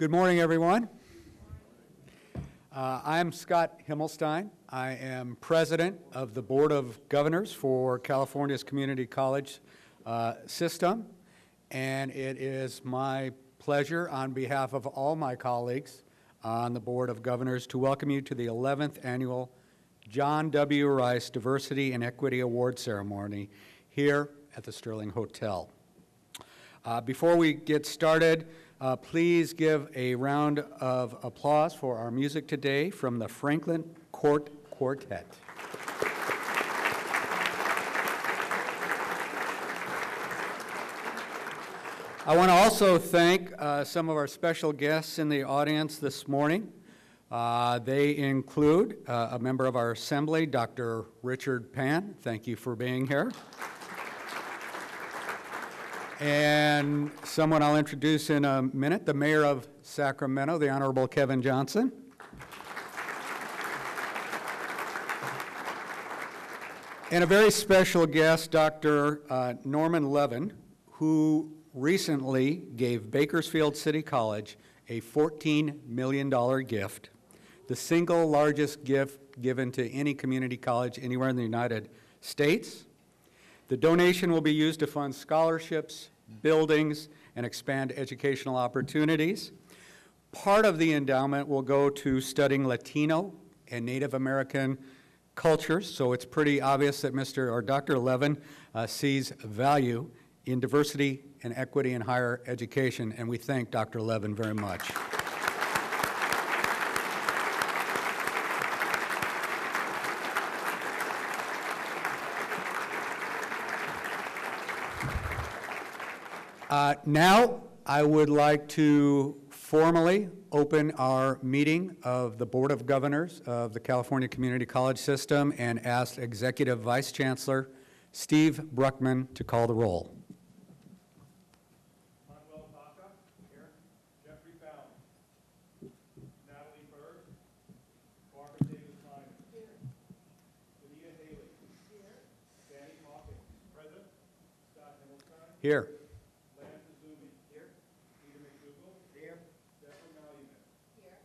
Good morning, everyone. Uh, I'm Scott Himmelstein. I am president of the Board of Governors for California's Community College uh, System, and it is my pleasure on behalf of all my colleagues on the Board of Governors to welcome you to the 11th annual John W. Rice Diversity and Equity Award Ceremony here at the Sterling Hotel. Uh, before we get started, uh, please give a round of applause for our music today from the Franklin Court Quartet. I want to also thank uh, some of our special guests in the audience this morning. Uh, they include uh, a member of our assembly, Dr. Richard Pan. Thank you for being here. And someone I'll introduce in a minute, the mayor of Sacramento, the Honorable Kevin Johnson. And a very special guest, Dr. Uh, Norman Levan, who recently gave Bakersfield City College a $14 million gift, the single largest gift given to any community college anywhere in the United States. The donation will be used to fund scholarships, buildings, and expand educational opportunities. Part of the endowment will go to studying Latino and Native American cultures, so it's pretty obvious that Mr. or Dr. Levan uh, sees value in diversity and equity in higher education, and we thank Dr. Levan very much. Uh, now, I would like to formally open our meeting of the Board of Governors of the California Community College System and ask Executive Vice Chancellor Steve Bruckman to call the roll. Here. Jeffrey Fallon. Natalie Berg. Barbara Davis Lyman. Here. Anita Haley. Here. Danny Hawkins. Present. Scott Himmelstein. Here. Lance Izumi. Here. Peter MacDougall. Here. Deborah Malumed. Here.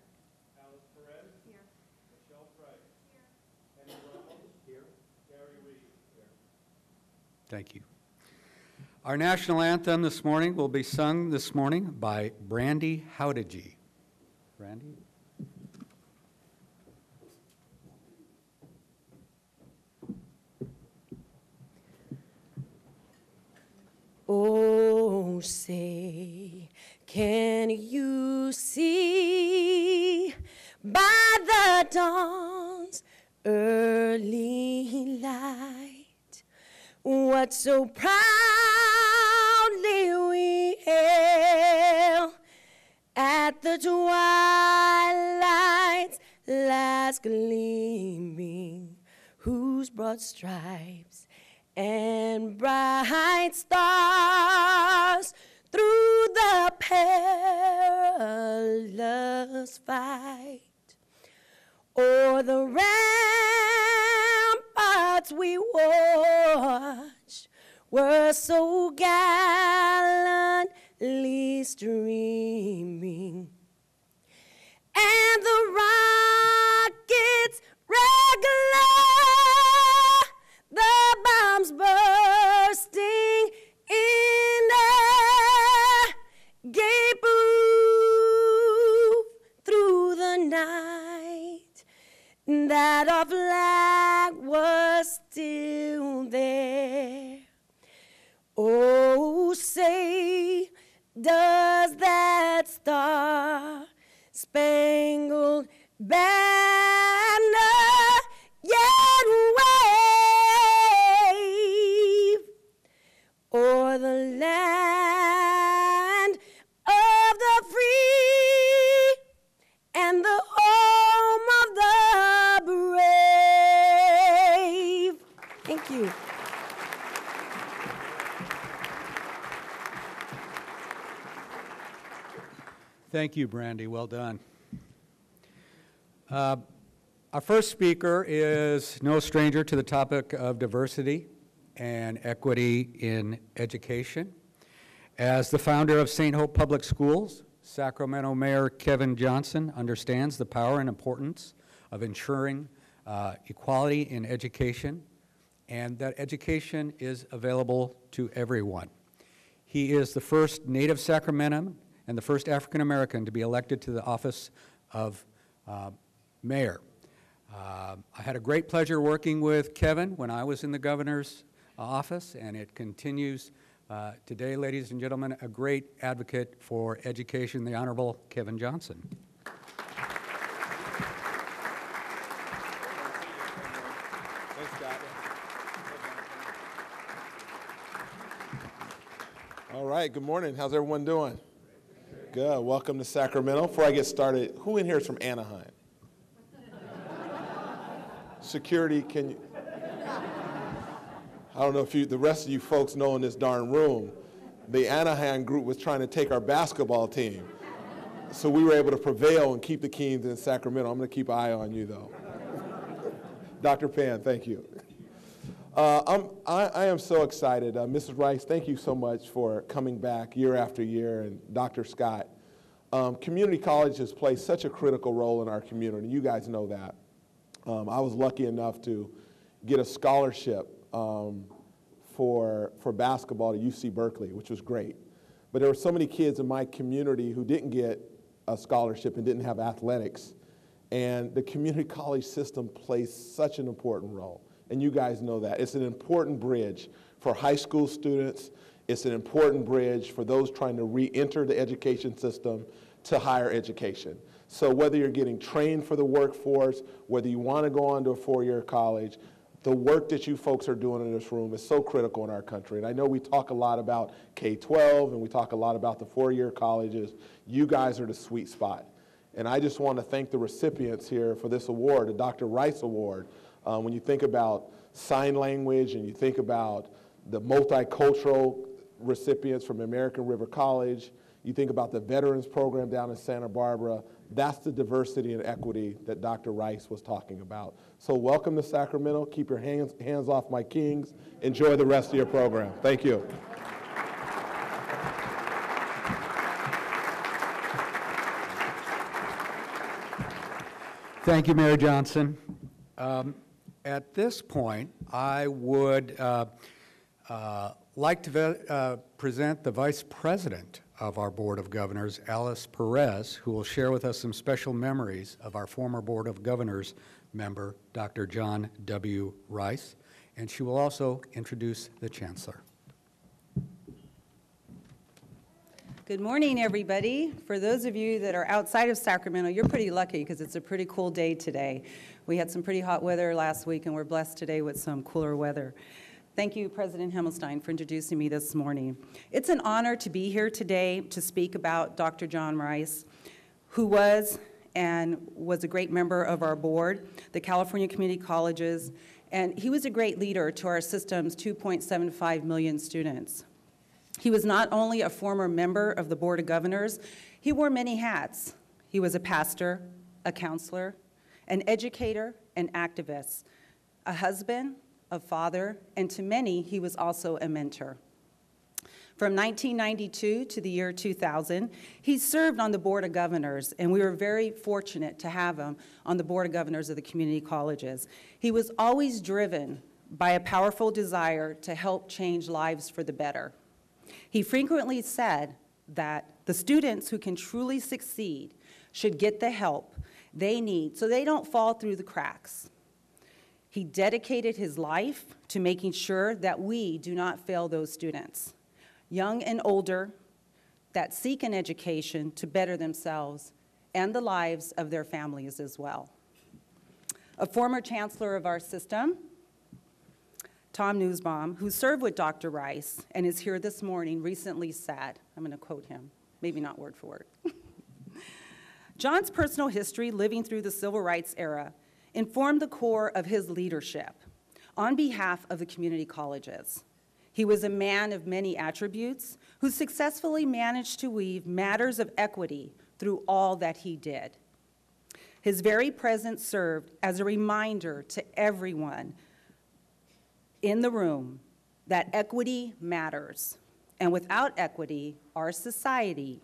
Alice Perez. Here. Michelle Frey. Here. Henry Ramos. Here. Gary Reed. Here. Thank you. Our national anthem this morning will be sung this morning by Brandy Howdigi. Brandy? Oh, say, can you see by the dawn's early light what so proudly we hail at the twilight's last gleaming, whose broad stripes and bright stars through the perilous fight. O'er the ramparts we watched were so gallantly streaming, and the rockets regular, the bombs bursting that our flag was still there. Thank you, Brandy. Well done. Uh, Our first speaker is no stranger to the topic of diversity and equity in education. As the founder of St. Hope Public Schools, Sacramento Mayor Kevin Johnson understands the power and importance of ensuring uh, equality in education and that education is available to everyone. He is the first native Sacramentan and the first African American to be elected to the office of uh, mayor. Uh, I had a great pleasure working with Kevin when I was in the governor's office, and it continues uh, today, ladies and gentlemen, a great advocate for education, the Honorable Kevin Johnson. All right, good morning. How's everyone doing? Good. Welcome to Sacramento. Before I get started, who in here is from Anaheim? Security, can you? I don't know if you, the rest of you folks know in this darn room, the Anaheim group was trying to take our basketball team. So we were able to prevail and keep the Kings in Sacramento. I'm going to keep an eye on you, though. Dr. Pan, thank you. Uh, I'm, I, I am so excited. Uh, Mrs. Rice, thank you so much for coming back year after year, and Dr. Scott. Um, community colleges play such a critical role in our community. You guys know that. Um, I was lucky enough to get a scholarship um, for, for basketball to UC Berkeley, which was great. But there were so many kids in my community who didn't get a scholarship and didn't have athletics. And the community college system plays such an important role. And you guys know that. It's an important bridge for high school students. It's an important bridge for those trying to re-enter the education system to higher education. So whether you're getting trained for the workforce, whether you want to go on to a four-year college, the work that you folks are doing in this room is so critical in our country. And I know we talk a lot about K-12 and we talk a lot about the four-year colleges. You guys are the sweet spot. And I just want to thank the recipients here for this award, the Dr. Rice Award. Um, when you think about sign language and you think about the multicultural recipients from American River College, you think about the Veterans Program down in Santa Barbara, that's the diversity and equity that Dr. Rice was talking about. So welcome to Sacramento. Keep your hands, hands off my kings. Enjoy the rest of your program. Thank you. Thank you, Mayor Johnson. Um, At this point, I would uh, uh, like to uh, present the Vice President of our Board of Governors, Alice Perez, who will share with us some special memories of our former Board of Governors member, Dr. John W. Rice, and she will also introduce the Chancellor. Good morning, everybody. For those of you that are outside of Sacramento, you're pretty lucky because it's a pretty cool day today. We had some pretty hot weather last week, and we're blessed today with some cooler weather. Thank you, President Himmelstein, for introducing me this morning. It's an honor to be here today to speak about Dr. John Rice, who was and was a great member of our board, the California Community Colleges, and he was a great leader to our system's 2.75 million students. He was not only a former member of the Board of Governors, he wore many hats. He was a pastor, a counselor, an educator, an activist, a husband, a father, and to many, he was also a mentor. From 1992 to the year 2000, he served on the Board of Governors, and we were very fortunate to have him on the Board of Governors of the community colleges. He was always driven by a powerful desire to help change lives for the better. He frequently said that the students who can truly succeed should get the help they need so they don't fall through the cracks. He dedicated his life to making sure that we do not fail those students, young and older, that seek an education to better themselves and the lives of their families as well. A former chancellor of our system, Tom Nussbaum, who served with Dr. Rice and is here this morning, recently said, I'm going to quote him, maybe not word for word. John's personal history living through the civil rights era informed the core of his leadership on behalf of the community colleges. He was a man of many attributes who successfully managed to weave matters of equity through all that he did. His very presence served as a reminder to everyone in the room that equity matters. And without equity, our society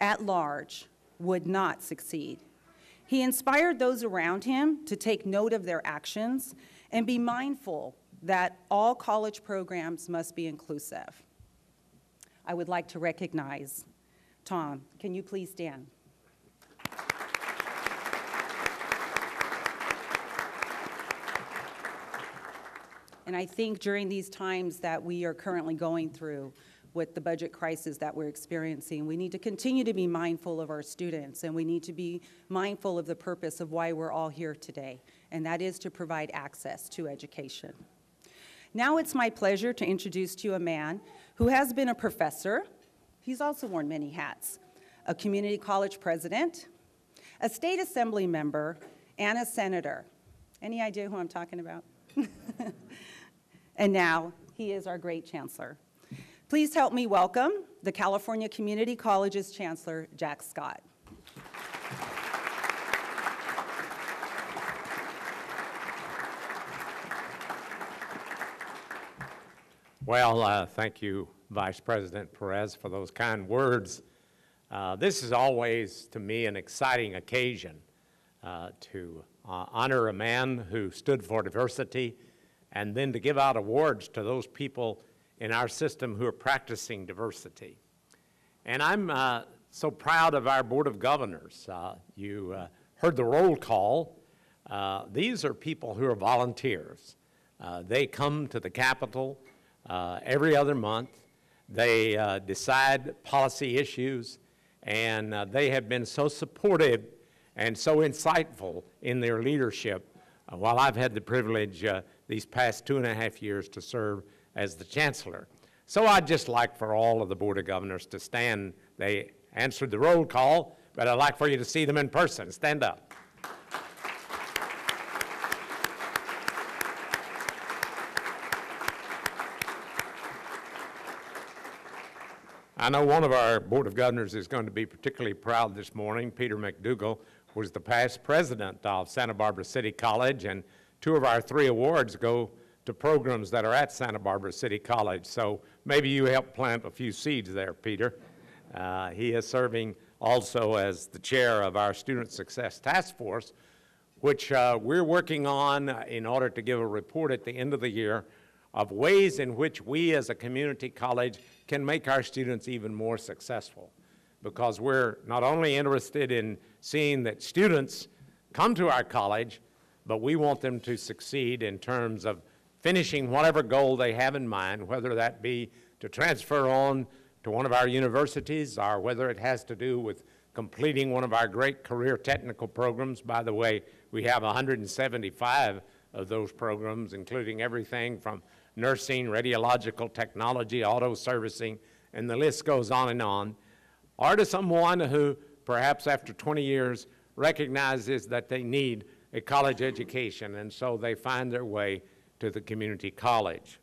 at large would not succeed. He inspired those around him to take note of their actions and be mindful that all college programs must be inclusive. I would like to recognize Tom. Can you please stand? And I think during these times that we are currently going through with the budget crisis that we're experiencing, we need to continue to be mindful of our students and we need to be mindful of the purpose of why we're all here today, and that is to provide access to education. Now it's my pleasure to introduce to you a man who has been a professor. He's also worn many hats a community college president, a state assembly member, and a senator. Any idea who I'm talking about? And now, he is our great chancellor. Please help me welcome the California Community College's Chancellor, Jack Scott. Well, uh, thank you, Vice President Perez, for those kind words. Uh, this is always, to me, an exciting occasion uh, to uh, honor a man who stood for diversity and then to give out awards to those people in our system who are practicing diversity. And I'm uh, so proud of our Board of Governors. Uh, you uh, heard the roll call. Uh, these are people who are volunteers. Uh, they come to the Capitol uh, every other month. They decide policy issues, and they have been so supportive and so insightful in their leadership while I've had the privilege these past two and a half years to serve as the chancellor. So I'd just like for all of the Board of Governors to stand. They answered the roll call, but I'd like for you to see them in person. Stand up. I know one of our Board of Governors is going to be particularly proud this morning. Peter MacDougall was the past president of Santa Barbara City College, and two of our three awards go to programs that are at Santa Barbara City College. So maybe you help plant a few seeds there, Peter. Uh, he is serving also as the chair of our Student Success Task Force, which uh, we're working on in order to give a report at the end of the year of ways in which we as a community college can make our students even more successful. Because we're not only interested in seeing that students come to our college, but we want them to succeed in terms of finishing whatever goal they have in mind, whether that be to transfer on to one of our universities or whether it has to do with completing one of our great career technical programs. By the way, we have 175 of those programs, including everything from nursing, radiological technology, auto servicing, and the list goes on and on. Or to someone who, perhaps after 20 years, recognizes that they need a college education, and so they find their way to the community college.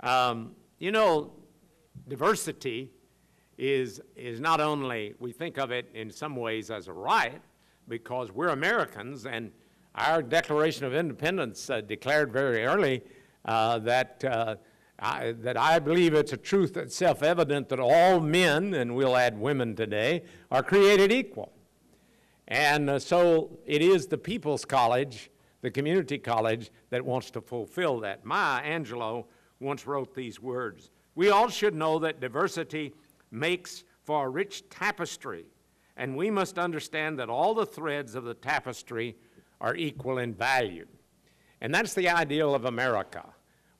Um, you know, diversity is, is not only, we think of it in some ways as a right, because we're Americans, and our Declaration of Independence uh, declared very early uh, that, uh, I, that I believe it's a truth that's self evident that all men, and we'll add women today, are created equal. And uh, so it is the People's College, the community college, that wants to fulfill that. Maya Angelou once wrote these words We all should know that diversity makes for a rich tapestry, and we must understand that all the threads of the tapestry are equal in value. And that's the ideal of America.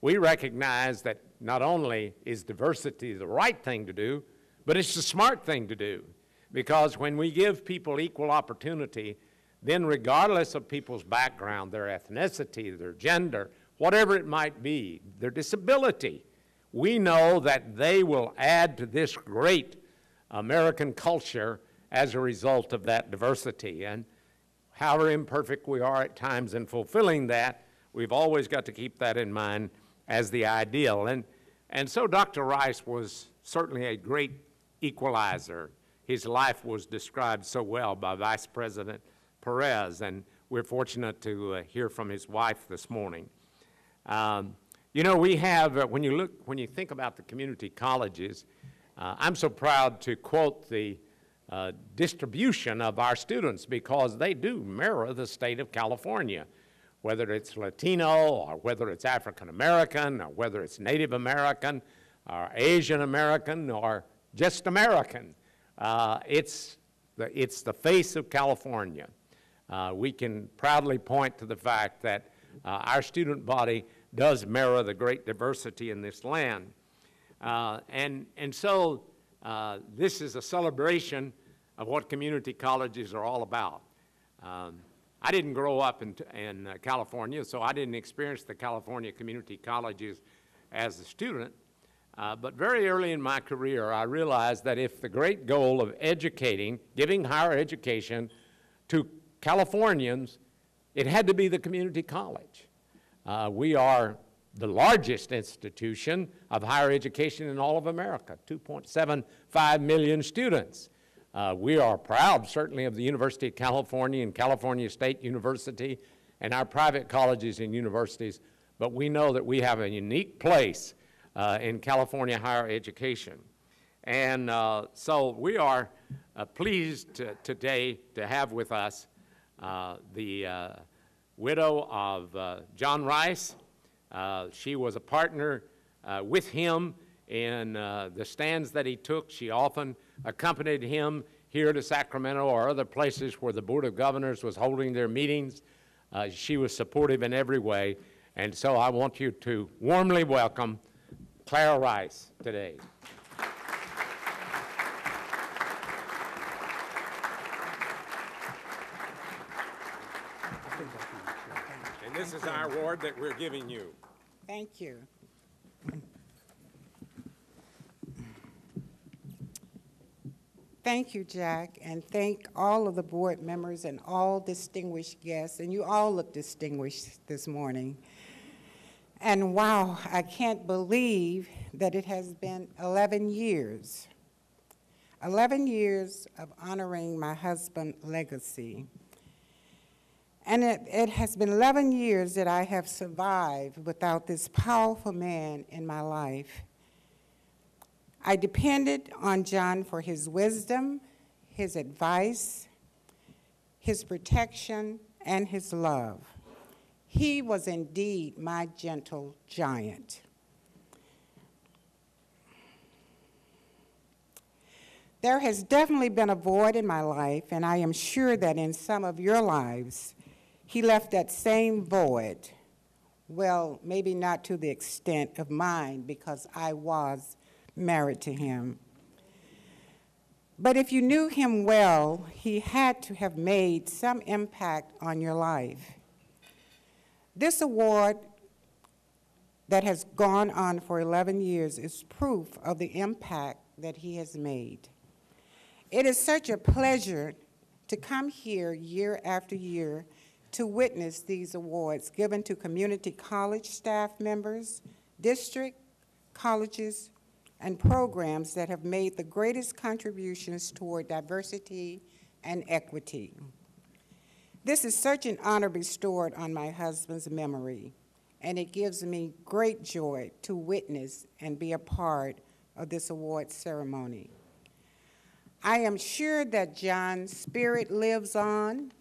We recognize that not only is diversity the right thing to do, but it's the smart thing to do. Because when we give people equal opportunity, then regardless of people's background, their ethnicity, their gender, whatever it might be, their disability, we know that they will add to this great American culture as a result of that diversity. And however imperfect we are at times in fulfilling that, we've always got to keep that in mind as the ideal. And, and so Dr. Rice was certainly a great equalizer his life was described so well by Vice President Perez, and we're fortunate to uh, hear from his wife this morning. Um, you know, we have, uh, when you look, when you think about the community colleges, uh, I'm so proud to quote the uh, distribution of our students because they do mirror the state of California, whether it's Latino or whether it's African American or whether it's Native American or Asian American or just American. Uh, it's, the, it's the face of California. Uh, we can proudly point to the fact that uh, our student body does mirror the great diversity in this land. Uh, and, and so uh, this is a celebration of what community colleges are all about. Um, I didn't grow up in, in uh, California, so I didn't experience the California community colleges as a student. Uh, but very early in my career, I realized that if the great goal of educating, giving higher education to Californians, it had to be the community college. Uh, we are the largest institution of higher education in all of America, 2.75 million students. Uh, we are proud, certainly, of the University of California and California State University and our private colleges and universities, but we know that we have a unique place uh, in California higher education. And uh, so we are uh, pleased to, today to have with us the uh, widow of uh, John Rice. Uh, she was a partner uh, with him in uh, the stands that he took. She often accompanied him here to Sacramento or other places where the Board of Governors was holding their meetings. Uh, she was supportive in every way. And so I want you to warmly welcome Clara Rice today. And this is our award that we're giving you. Thank you. Thank you, Jack, and thank all of the board members and all distinguished guests, and you all look distinguished this morning. And wow, I can't believe that it has been 11 years. 11 years of honoring my husband's legacy. And it, it has been 11 years that I have survived without this powerful man in my life. I depended on John for his wisdom, his advice, his protection, and his love. He was indeed my gentle giant. There has definitely been a void in my life, and I am sure that in some of your lives, he left that same void. Well, maybe not to the extent of mine, because I was married to him. But if you knew him well, he had to have made some impact on your life. This award that has gone on for 11 years is proof of the impact that he has made. It is such a pleasure to come here year after year to witness these awards given to community college staff members, district, colleges, and programs that have made the greatest contributions toward diversity and equity. This is such an honor bestowed on my husband's memory, and it gives me great joy to witness and be a part of this award ceremony. I am sure that John's spirit lives on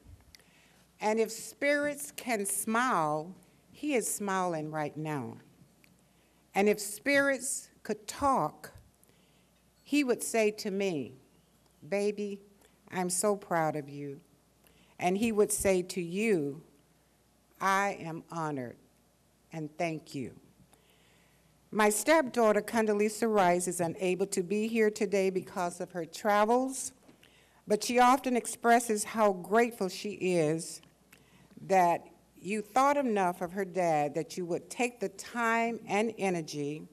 and if spirits can smile, he is smiling right now. And if spirits could talk, he would say to me, Baby, I'm so proud of you. And he would say to you, I am honored and thank you. My stepdaughter, Condoleezza Rice, is unable to be here today because of her travels, but she often expresses how grateful she is that you thought enough of her dad that you would take the time and energy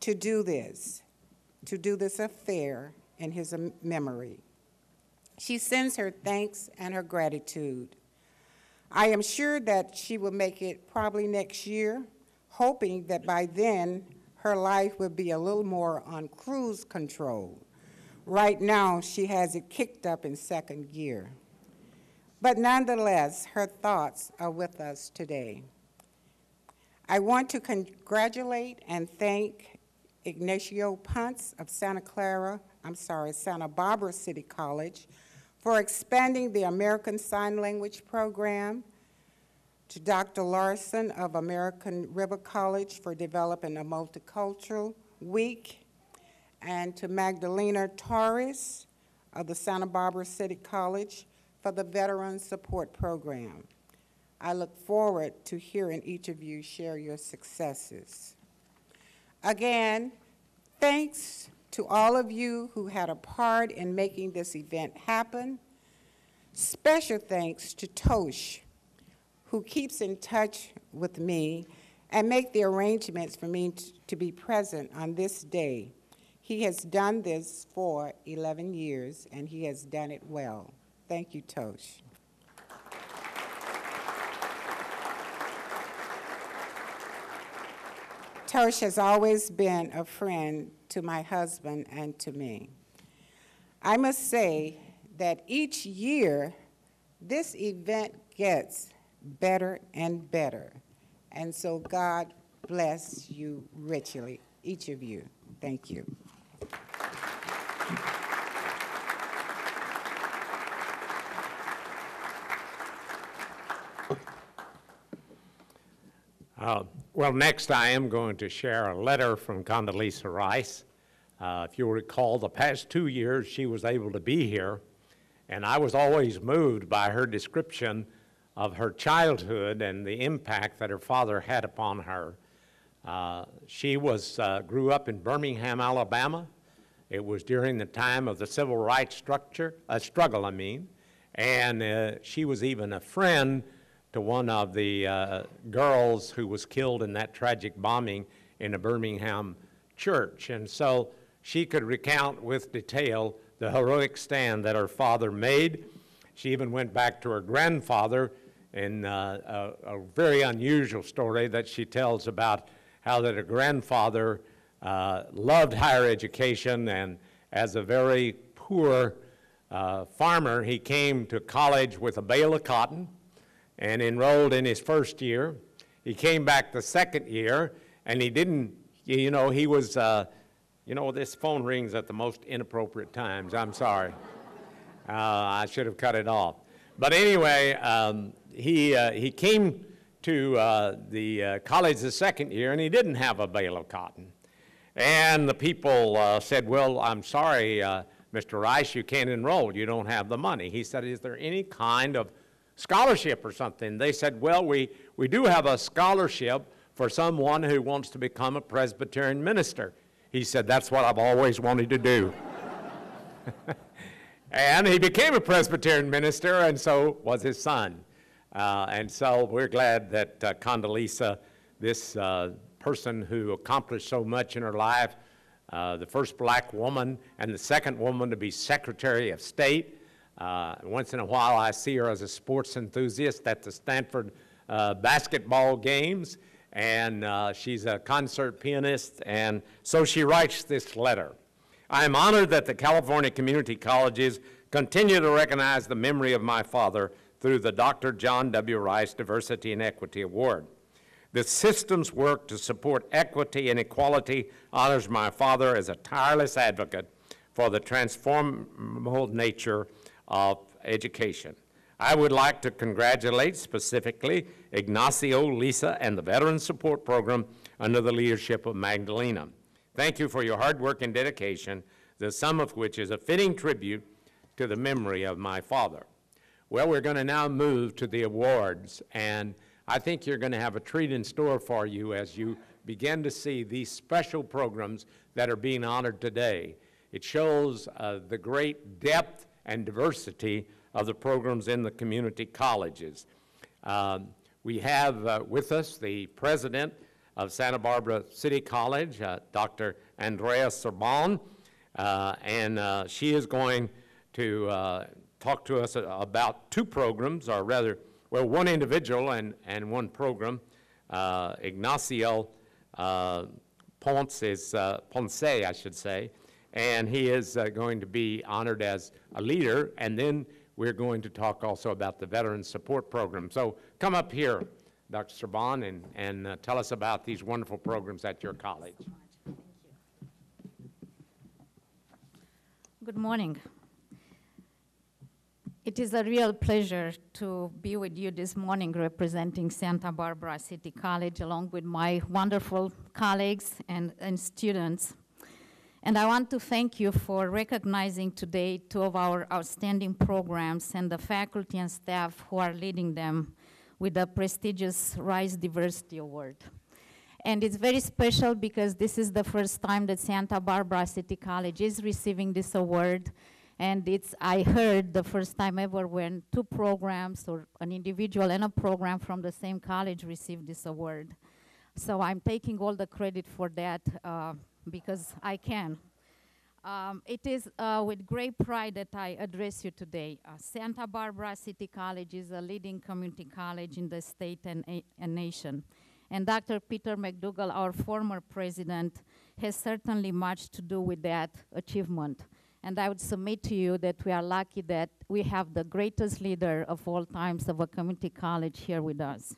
to do this, to do this affair in his memory. She sends her thanks and her gratitude. I am sure that she will make it probably next year, hoping that by then her life will be a little more on cruise control. Right now, she has it kicked up in second gear. But nonetheless, her thoughts are with us today. I want to congratulate and thank Ignacio Ponce of Santa Clara, I'm sorry, Santa Barbara City College for expanding the American Sign Language program, to Dr. Larson of American River College for developing a multicultural week, and to Magdalena Torres of the Santa Barbara City College for the Veteran Support Program. I look forward to hearing each of you share your successes. Again, thanks to all of you who had a part in making this event happen. Special thanks to Tosh, who keeps in touch with me and make the arrangements for me to be present on this day. He has done this for 11 years, and he has done it well. Thank you, Tosh. Tosh has always been a friend to my husband and to me. I must say that each year, this event gets better and better. And so God bless you richly, each of you. Thank you. Uh, Well, next I am going to share a letter from Condoleezza Rice. Uh, If you'll recall, the past two years, she was able to be here, and I was always moved by her description of her childhood and the impact that her father had upon her. Uh, She was, uh, grew up in Birmingham, Alabama. It was during the time of the civil rights structure, uh, struggle, I mean, and she was even a friend to one of the uh, girls who was killed in that tragic bombing in a Birmingham church. And so she could recount with detail the heroic stand that her father made. She even went back to her grandfather in uh, a, a very unusual story that she tells about how that her grandfather uh, loved higher education and as a very poor uh, farmer, he came to college with a bale of cotton and enrolled in his first year. He came back the second year, and he didn't, you know, he was, uh, you know, this phone rings at the most inappropriate times. I'm sorry. Uh, I should have cut it off. But anyway, um, he, uh, he came to uh, the uh, college the second year, and he didn't have a bale of cotton. And the people uh, said, Well, I'm sorry, Mr. Rice, you can't enroll. You don't have the money. He said, Is there any kind of scholarship or something? They said, Well, we, we do have a scholarship for someone who wants to become a Presbyterian minister. He said, That's what I've always wanted to do. and he became a Presbyterian minister, and so was his son. Uh, and so we're glad that uh, Condoleezza, this uh, person who accomplished so much in her life, uh, the first black woman and the second woman to be Secretary of State. Uh, once in a while, I see her as a sports enthusiast at the Stanford uh, basketball games, and uh, she's a concert pianist, and so she writes this letter. I am honored that the California Community Colleges continue to recognize the memory of my father through the Dr. John W. Rice Diversity and Equity Award. The system's work to support equity and equality honors my father as a tireless advocate for the transformable nature of education. I would like to congratulate specifically Ignacio, Lisa, and the Veteran Support Program under the leadership of Magdalena. Thank you for your hard work and dedication, the sum of which is a fitting tribute to the memory of my father. Well, we're going to now move to the awards, and I think you're going to have a treat in store for you as you begin to see these special programs that are being honored today. It shows uh, the great depth and diversity of the programs in the community colleges. Um, we have uh, with us the president of Santa Barbara City College, uh, Dr. Andreea Serban, uh, and uh, she is going to uh, talk to us about two programs, or rather, well, one individual and, and one program. Ignacio Ponce is, Ponce, I should say, and he is uh, going to be honored as a leader, and then we're going to talk also about the Veteran Support Program. So come up here, Dr. Serban, and, and uh, tell us about these wonderful programs at your college. Good morning. It is a real pleasure to be with you this morning representing Santa Barbara City College along with my wonderful colleagues and, and students. And I want to thank you for recognizing today two of our outstanding programs and the faculty and staff who are leading them with the prestigious Rise Diversity Award. And it's very special because this is the first time that Santa Barbara City College is receiving this award. And it's, I heard, the first time ever when two programs or an individual and a program from the same college received this award. So I'm taking all the credit for that uh, because I can. Um, it is uh, with great pride that I address you today. Uh, Santa Barbara City College is a leading community college in the state and, and nation. And Dr. Peter MacDougall, our former president, has certainly much to do with that achievement. And I would submit to you that we are lucky that we have the greatest leader of all times of a community college here with us.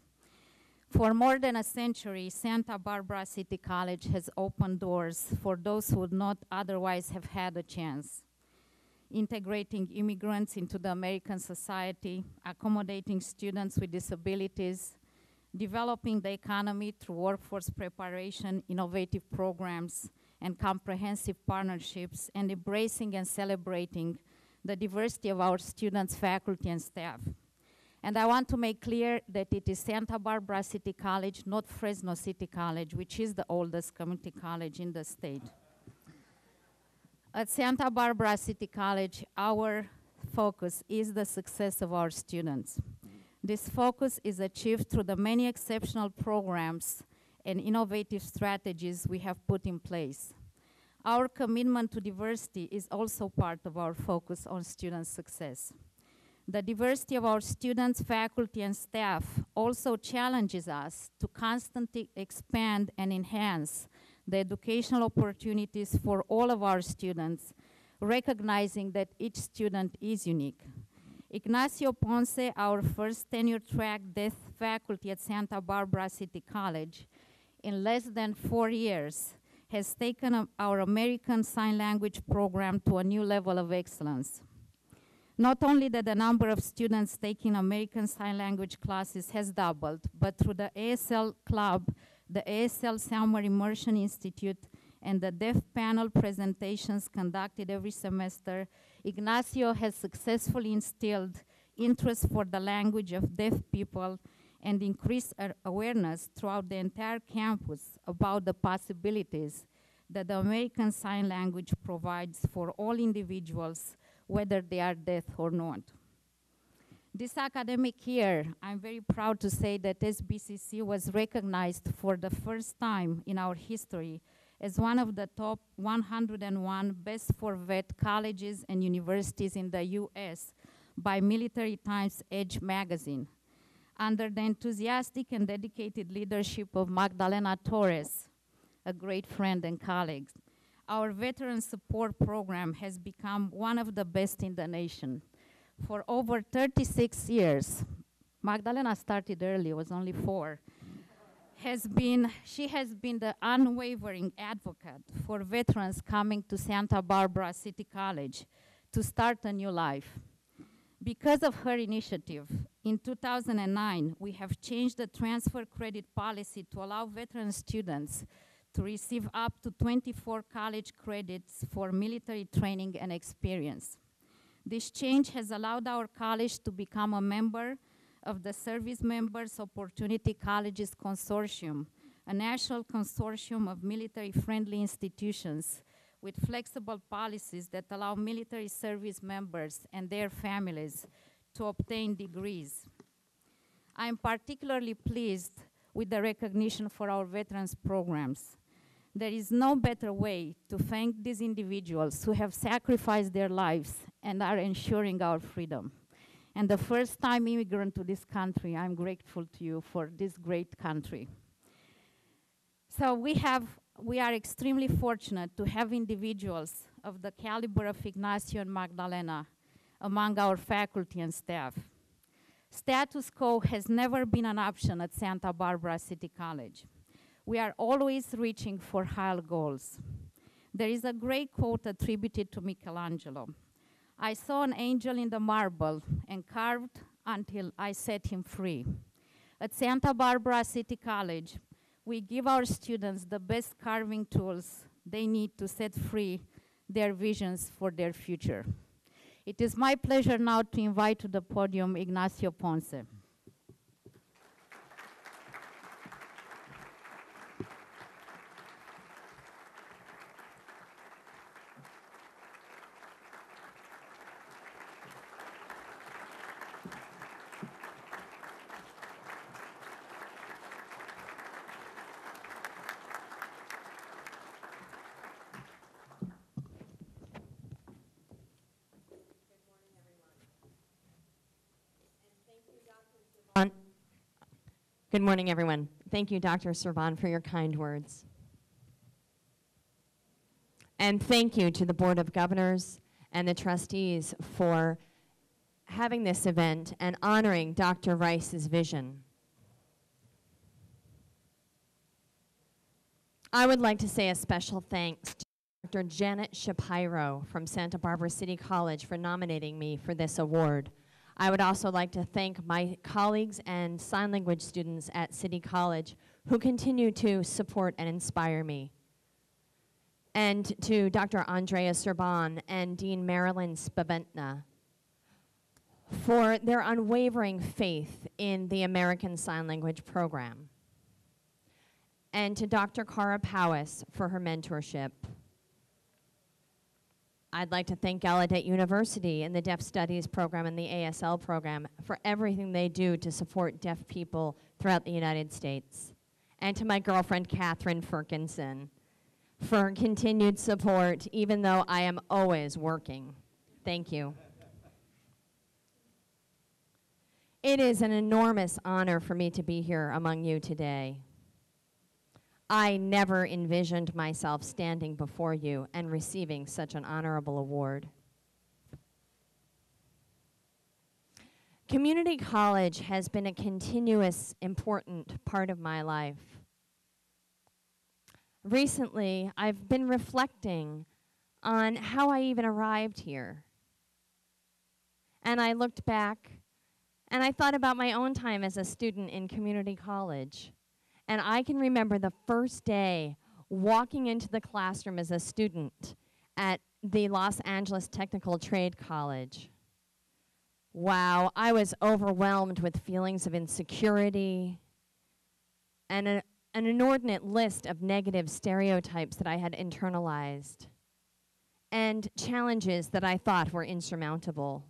For more than a century, Santa Barbara City College has opened doors for those who would not otherwise have had a chance. Integrating immigrants into the American society, accommodating students with disabilities, developing the economy through workforce preparation, innovative programs, and comprehensive partnerships, and embracing and celebrating the diversity of our students, faculty, and staff. And I want to make clear that it is Santa Barbara City College, not Fresno City College, which is the oldest community college in the state. At Santa Barbara City College, our focus is the success of our students. This focus is achieved through the many exceptional programs and innovative strategies we have put in place. Our commitment to diversity is also part of our focus on student success. The diversity of our students, faculty, and staff also challenges us to constantly expand and enhance the educational opportunities for all of our students, recognizing that each student is unique. Ignacio Ponce, our first tenure track deaf faculty at Santa Barbara City College, in less than four years, has taken our American Sign Language program to a new level of excellence. Not only that the number of students taking American Sign Language classes has doubled, but through the ASL Club, the ASL Summer Immersion Institute, and the deaf panel presentations conducted every semester, Ignacio has successfully instilled interest for the language of deaf people and increased awareness throughout the entire campus about the possibilities that the American Sign Language provides for all individuals, whether they are deaf or not. This academic year, I'm very proud to say that SBCC was recognized for the first time in our history as one of the top 101 best for vet colleges and universities in the US by Military Times Edge magazine. Under the enthusiastic and dedicated leadership of Magdalena Torres, a great friend and colleague, our veteran support program has become one of the best in the nation. For over 36 years, Magdalena started early, was only four has been, she has been the unwavering advocate for veterans coming to Santa Barbara City College to start a new life. Because of her initiative, in 2009, we have changed the transfer credit policy to allow veteran students to receive up to 24 college credits for military training and experience. This change has allowed our college to become a member of the Service Members Opportunity Colleges Consortium, a national consortium of military-friendly institutions with flexible policies that allow military service members and their families to obtain degrees. I am particularly pleased with the recognition for our veterans programs. There is no better way to thank these individuals who have sacrificed their lives and are ensuring our freedom and the first time immigrant to this country, I'm grateful to you for this great country. So we have, we are extremely fortunate to have individuals of the caliber of Ignacio and Magdalena among our faculty and staff. Status quo has never been an option at Santa Barbara City College. We are always reaching for higher goals. There is a great quote attributed to Michelangelo. I saw an angel in the marble and carved until I set him free. At Santa Barbara City College, we give our students the best carving tools they need to set free their visions for their future. It is my pleasure now to invite to the podium Ignacio Ponce. Good morning, everyone. Thank you, Dr. Serban, for your kind words. And thank you to the Board of Governors and the trustees for having this event and honoring Dr. Rice's vision. I would like to say a special thanks to Dr. Janet Shapiro from Santa Barbara City College for nominating me for this award. I would also like to thank my colleagues and sign language students at City College who continue to support and inspire me. And to Dr. Andreea Serban and Dean Marilyn Spaventna for their unwavering faith in the American Sign Language program. And to Dr. Cara Powis for her mentorship. I'd like to thank Gallaudet University and the Deaf Studies program and the ASL program for everything they do to support deaf people throughout the United States. And to my girlfriend, Catherine Ferkinson, for continued support, even though I am always working. Thank you. It is an enormous honor for me to be here among you today. I never envisioned myself standing before you and receiving such an honorable award. Community college has been a continuous, important part of my life. Recently, I've been reflecting on how I even arrived here. And I looked back and I thought about my own time as a student in community college. And I can remember the first day walking into the classroom as a student at the Los Angeles Technical Trade College. Wow, I was overwhelmed with feelings of insecurity and a, an inordinate list of negative stereotypes that I had internalized and challenges that I thought were insurmountable.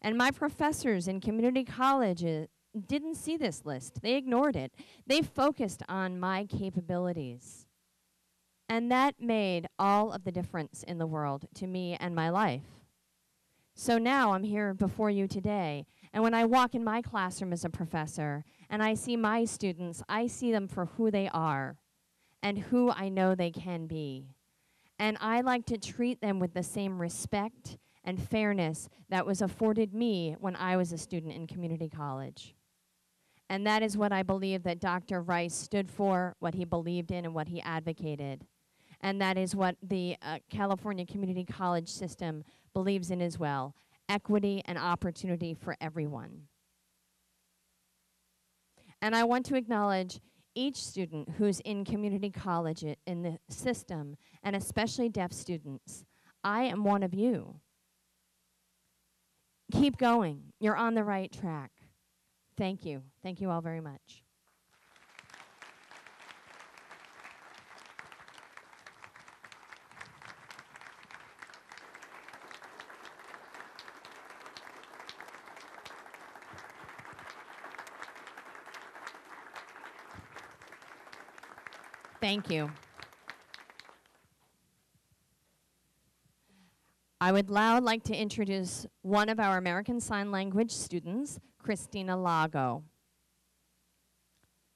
And my professors in community colleges didn't see this list. They ignored it. They focused on my capabilities. And that made all of the difference in the world to me and my life. So now I'm here before you today. And when I walk in my classroom as a professor and I see my students, I see them for who they are and who I know they can be. And I like to treat them with the same respect and fairness that was afforded me when I was a student in community college. And that is what I believe that Dr. Rice stood for, what he believed in, and what he advocated. And that is what the uh, California Community College system believes in as well equity and opportunity for everyone. And I want to acknowledge each student who's in community college i- in the system, and especially deaf students. I am one of you. Keep going. You're on the right track. Thank you. Thank you all very much. Thank you. I would now like to introduce one of our American Sign Language students, Christina Lago.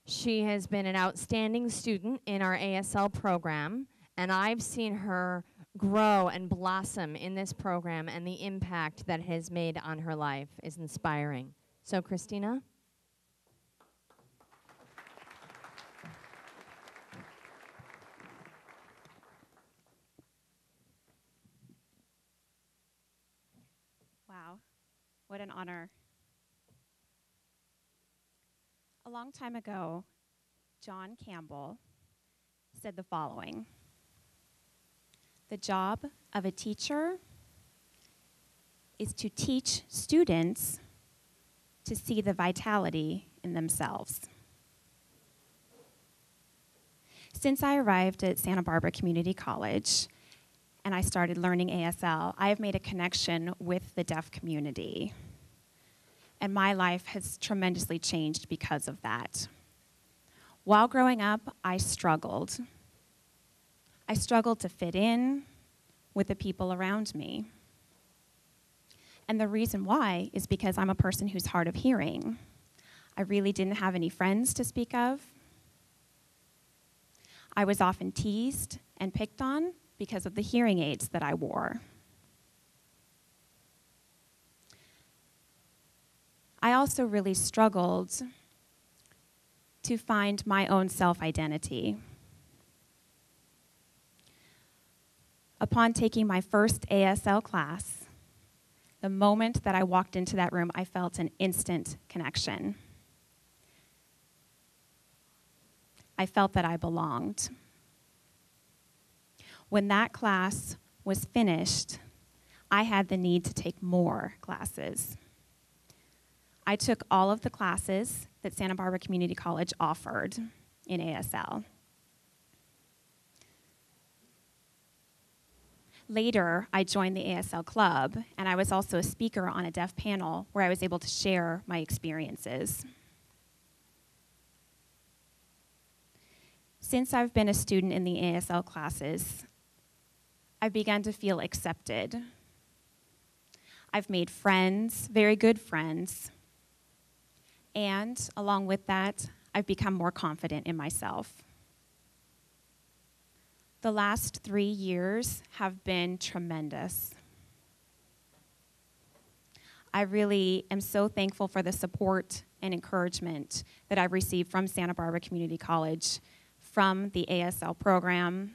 She has been an outstanding student in our ASL program, and I've seen her grow and blossom in this program, and the impact that it has made on her life is inspiring. So, Christina? What an honor. A long time ago, John Campbell said the following The job of a teacher is to teach students to see the vitality in themselves. Since I arrived at Santa Barbara Community College and I started learning ASL, I have made a connection with the deaf community. And my life has tremendously changed because of that. While growing up, I struggled. I struggled to fit in with the people around me. And the reason why is because I'm a person who's hard of hearing. I really didn't have any friends to speak of. I was often teased and picked on because of the hearing aids that I wore. I also really struggled to find my own self identity. Upon taking my first ASL class, the moment that I walked into that room, I felt an instant connection. I felt that I belonged. When that class was finished, I had the need to take more classes. I took all of the classes that Santa Barbara Community College offered in ASL. Later, I joined the ASL Club, and I was also a speaker on a deaf panel where I was able to share my experiences. Since I've been a student in the ASL classes, I've begun to feel accepted. I've made friends, very good friends, and along with that, I've become more confident in myself. The last three years have been tremendous. I really am so thankful for the support and encouragement that I've received from Santa Barbara Community College, from the ASL program,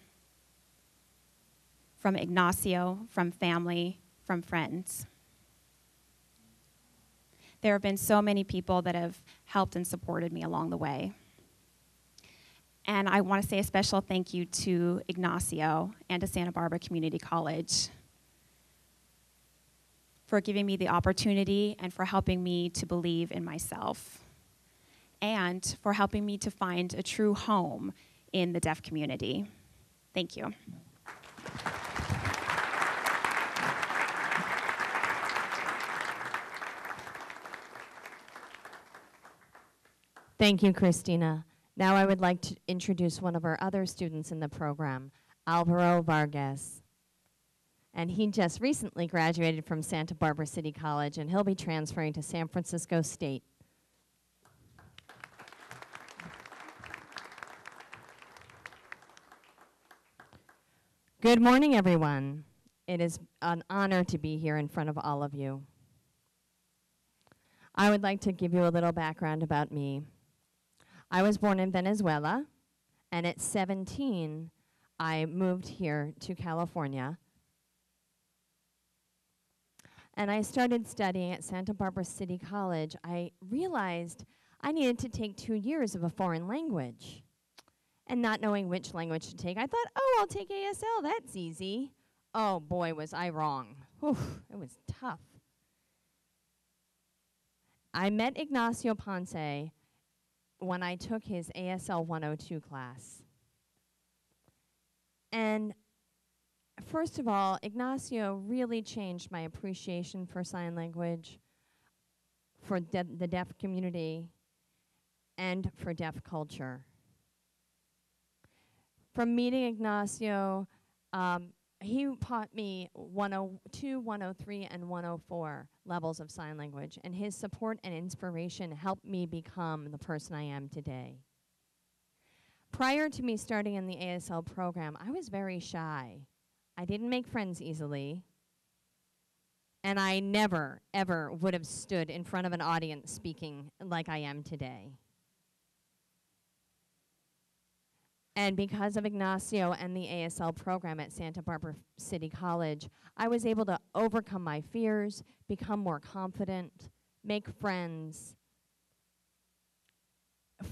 from Ignacio, from family, from friends. There have been so many people that have helped and supported me along the way. And I want to say a special thank you to Ignacio and to Santa Barbara Community College for giving me the opportunity and for helping me to believe in myself and for helping me to find a true home in the deaf community. Thank you. Thank you, Christina. Now I would like to introduce one of our other students in the program, Alvaro Vargas. And he just recently graduated from Santa Barbara City College, and he'll be transferring to San Francisco State. Good morning, everyone. It is an honor to be here in front of all of you. I would like to give you a little background about me. I was born in Venezuela, and at 17, I moved here to California. And I started studying at Santa Barbara City College. I realized I needed to take two years of a foreign language. And not knowing which language to take, I thought, oh, I'll take ASL, that's easy. Oh boy, was I wrong. Whew, it was tough. I met Ignacio Ponce when I took his ASL 102 class. And first of all, Ignacio really changed my appreciation for sign language, for de the deaf community, and for deaf culture. From meeting Ignacio, um, he taught me 102, 103, and 104 levels of sign language, and his support and inspiration helped me become the person I am today. Prior to me starting in the ASL program, I was very shy. I didn't make friends easily, and I never, ever would have stood in front of an audience speaking like I am today. And because of Ignacio and the ASL program at Santa Barbara City College, I was able to overcome my fears, become more confident, make friends.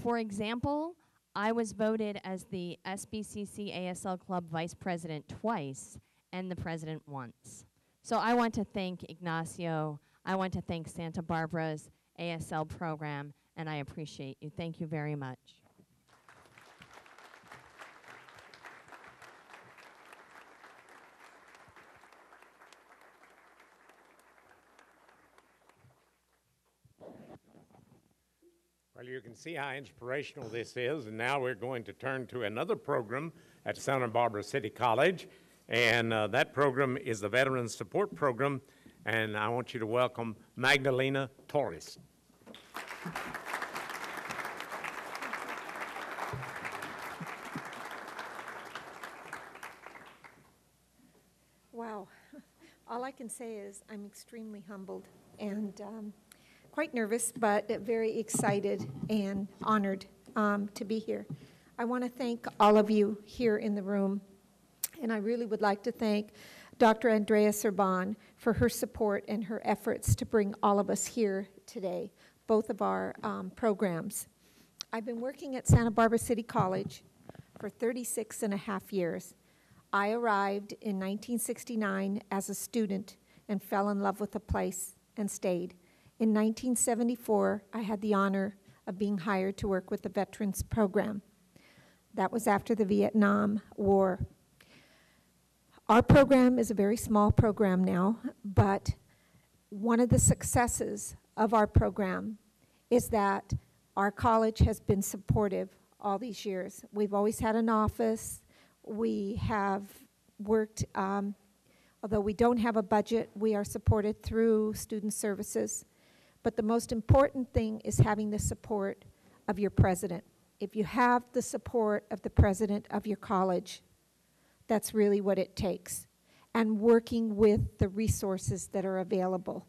For example, I was voted as the SBCC ASL Club Vice President twice and the President once. So I want to thank Ignacio, I want to thank Santa Barbara's ASL program, and I appreciate you. Thank you very much. Well, you can see how inspirational this is, and now we're going to turn to another program at Santa Barbara City College, and uh, that program is the Veterans Support Program, and I want you to welcome Magdalena Torres. Wow. All I can say is I'm extremely humbled and um, quite nervous, but very excited and honored um, to be here. I want to thank all of you here in the room, and I really would like to thank Dr. Andreea Serban for her support and her efforts to bring all of us here today, both of our um, programs. I've been working at Santa Barbara City College for 36 and a half years. I arrived in 1969 as a student and fell in love with the place and stayed. In 1974, I had the honor of being hired to work with the Veterans Program. That was after the Vietnam War. Our program is a very small program now, but one of the successes of our program is that our college has been supportive all these years. We've always had an office. We have worked, um, although we don't have a budget, we are supported through student services. But the most important thing is having the support of your president. If you have the support of the president of your college, that's really what it takes. And working with the resources that are available.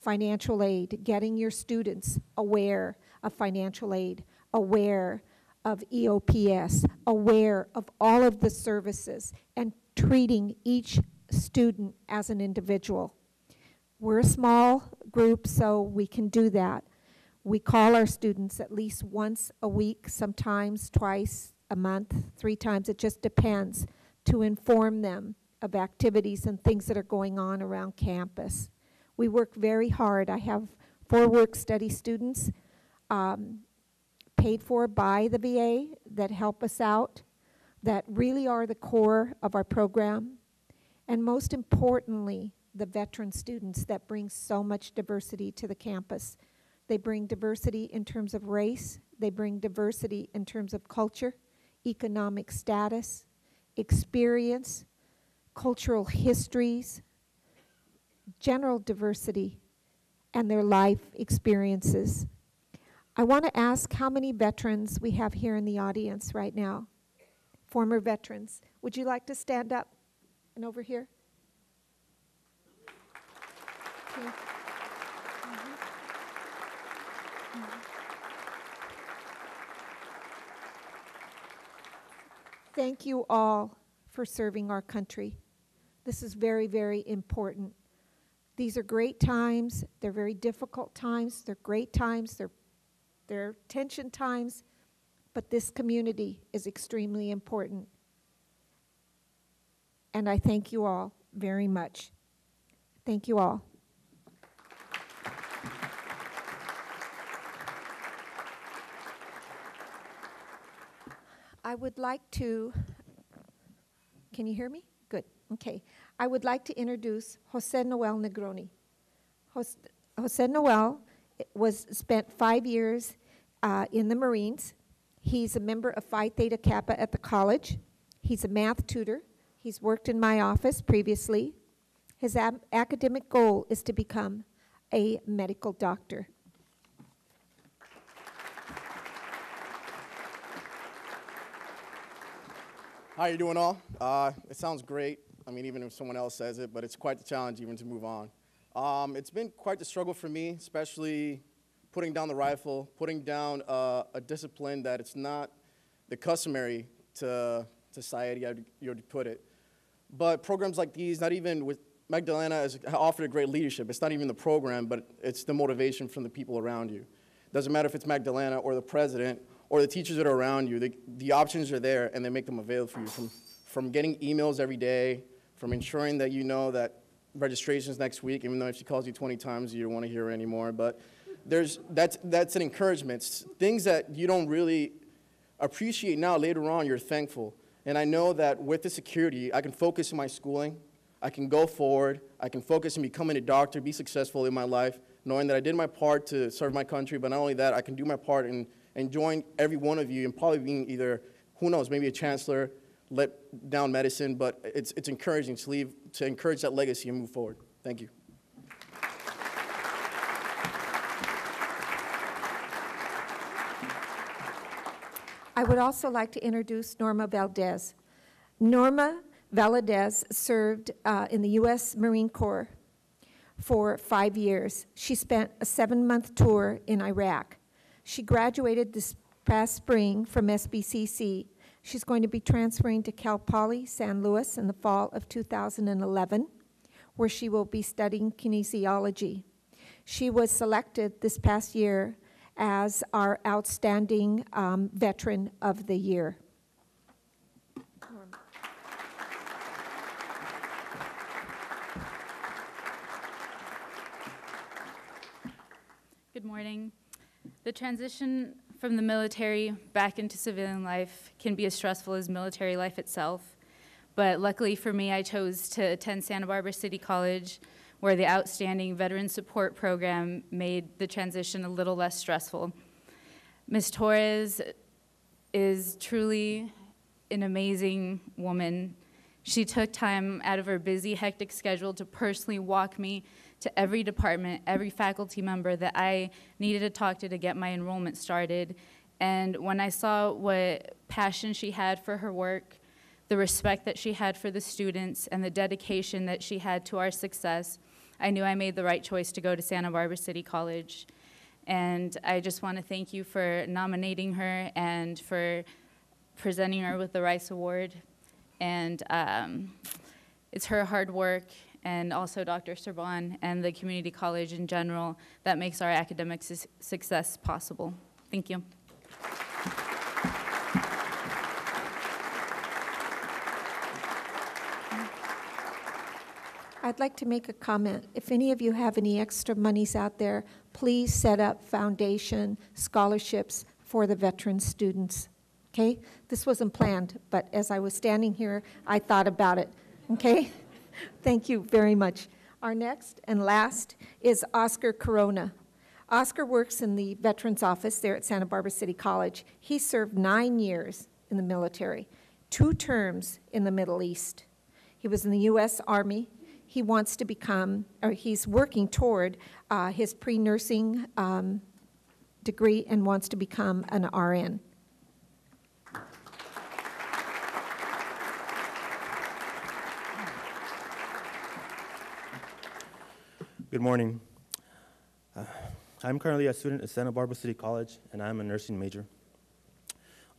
Financial aid, getting your students aware of financial aid, aware of EOPS, aware of all of the services, and treating each student as an individual. We're a small group, so we can do that. We call our students at least once a week, sometimes twice a month, three times, it just depends, to inform them of activities and things that are going on around campus. We work very hard. I have four work study students um, paid for by the VA that help us out, that really are the core of our program. And most importantly, the veteran students that bring so much diversity to the campus. They bring diversity in terms of race, they bring diversity in terms of culture, economic status, experience, cultural histories, general diversity, and their life experiences. I want to ask how many veterans we have here in the audience right now? Former veterans. Would you like to stand up and over here? Okay. Thank you all for serving our country. This is very, very important. These are great times. They're very difficult times. They're great times. They're, they're tension times. But this community is extremely important. And I thank you all very much. Thank you all. I would like to, can you hear me? Good, okay. I would like to introduce Jose Noel Negroni. Jose, Jose Noel was spent five years uh, in the Marines. He's a member of Phi Theta Kappa at the college. He's a math tutor. He's worked in my office previously. His academic goal is to become a medical doctor. How are you doing all? Uh, it sounds great. I mean, even if someone else says it, but it's quite the challenge even to move on. Um, it's been quite the struggle for me, especially putting down the rifle, putting down uh, a discipline that it's not the customary to society, you would put it. But programs like these, not even with Magdalena, has offered a great leadership. It's not even the program, but it's the motivation from the people around you. Doesn't matter if it's Magdalena or the president or the teachers that are around you. The, the options are there, and they make them available for you. From, from getting emails every day, from ensuring that you know that registration's next week, even though if she calls you 20 times, you don't want to hear her anymore. But there's, that's, that's an encouragement. Things that you don't really appreciate now, later on, you're thankful. And I know that with the security, I can focus in my schooling, I can go forward, I can focus on becoming a doctor, be successful in my life, knowing that I did my part to serve my country, but not only that, I can do my part in, in join every one of you and probably being either, who knows, maybe a chancellor, let down medicine, but it's, it's encouraging to leave, to encourage that legacy and move forward. Thank you. I would also like to introduce Norma Valdez. Norma Valdez served uh, in the U.S. Marine Corps for five years. She spent a seven-month tour in Iraq. She graduated this past spring from SBCC. She's going to be transferring to Cal Poly San Luis in the fall of 2011, where she will be studying kinesiology. She was selected this past year as our outstanding um, veteran of the year. Good morning. The transition from the military back into civilian life can be as stressful as military life itself. But luckily for me, I chose to attend Santa Barbara City College, where the outstanding veteran support program made the transition a little less stressful. Ms. Torres is truly an amazing woman. She took time out of her busy, hectic schedule to personally walk me to every department, every faculty member that I needed to talk to to get my enrollment started. And when I saw what passion she had for her work, the respect that she had for the students, and the dedication that she had to our success, I knew I made the right choice to go to Santa Barbara City College. And I just want to thank you for nominating her and for presenting her with the Rice Award. And um, it's her hard work and also Dr. Serban and the community college in general that makes our academic su- success possible. Thank you. I'd like to make a comment. If any of you have any extra monies out there, please set up foundation scholarships for the veteran students. Okay? This wasn't planned, but as I was standing here, I thought about it. Okay? Thank you very much. Our next and last is Oscar Corona. Oscar works in the Veterans Office there at Santa Barbara City College. He served nine years in the military, two terms in the Middle East. He was in the U.S. Army. He wants to become, or he's working toward uh, his pre nursing um, degree and wants to become an RN. Good morning. Uh, I'm currently a student at Santa Barbara City College, and I'm a nursing major.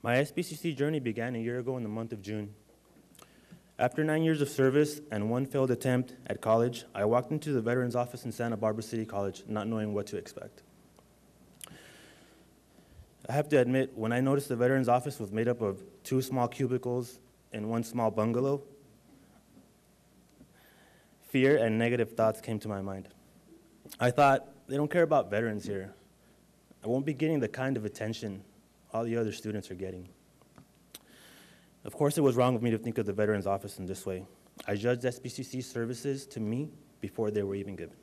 My SBCC journey began a year ago in the month of June. After nine years of service and one failed attempt at college, I walked into the Veterans Office in Santa Barbara City College, not knowing what to expect. I have to admit, when I noticed the Veterans Office was made up of two small cubicles and one small bungalow, fear and negative thoughts came to my mind. I thought, they don't care about veterans here. I won't be getting the kind of attention all the other students are getting. Of course, it was wrong of me to think of the Veterans Office in this way. I judged SBCC services to me before they were even given.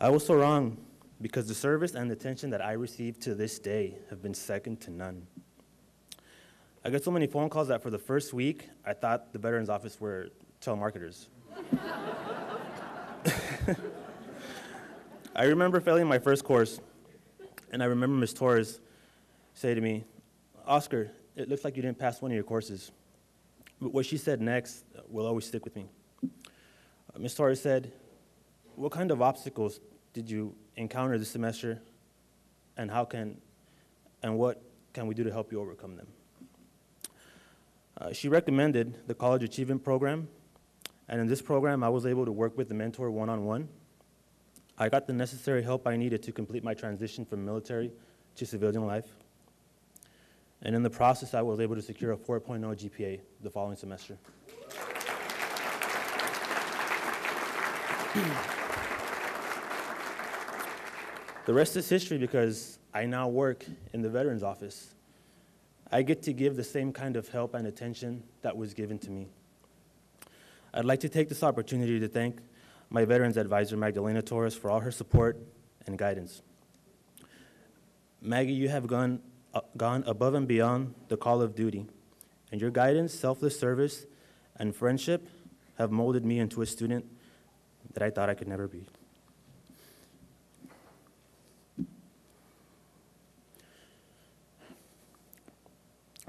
I was so wrong because the service and attention that I received to this day have been second to none. I got so many phone calls that for the first week, I thought the Veterans Office were telemarketers. I remember failing my first course, and I remember Ms. Torres say to me, Oscar, it looks like you didn't pass one of your courses. But what she said next will always stick with me. Uh, Ms. Torres said, What kind of obstacles did you encounter this semester, and how can, and what can we do to help you overcome them? Uh, she recommended the College Achievement Program, and in this program, I was able to work with the mentor one on one. I got the necessary help I needed to complete my transition from military to civilian life. And in the process, I was able to secure a 4.0 GPA the following semester. the rest is history because I now work in the Veterans Office. I get to give the same kind of help and attention that was given to me. I'd like to take this opportunity to thank my Veterans Advisor, Magdalena Torres, for all her support and guidance. Maggie, you have gone, uh, gone above and beyond the call of duty, and your guidance, selfless service, and friendship have molded me into a student that I thought I could never be.